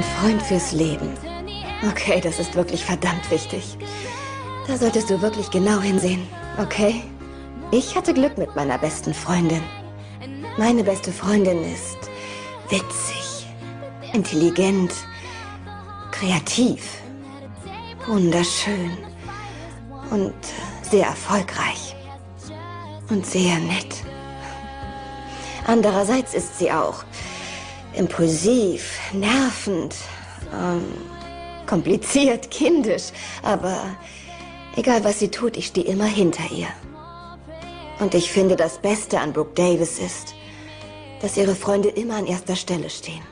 Ein Freund fürs Leben. Okay, das ist wirklich verdammt wichtig. Da solltest du wirklich genau hinsehen, okay? Ich hatte Glück mit meiner besten Freundin. Meine beste Freundin ist witzig, intelligent, kreativ, wunderschön und sehr erfolgreich und sehr nett. Andererseits ist sie auch impulsiv, nervend, ähm, kompliziert, kindisch, aber egal was sie tut, ich stehe immer hinter ihr. Und ich finde, das Beste an Brooke Davis ist, dass ihre Freunde immer an erster Stelle stehen.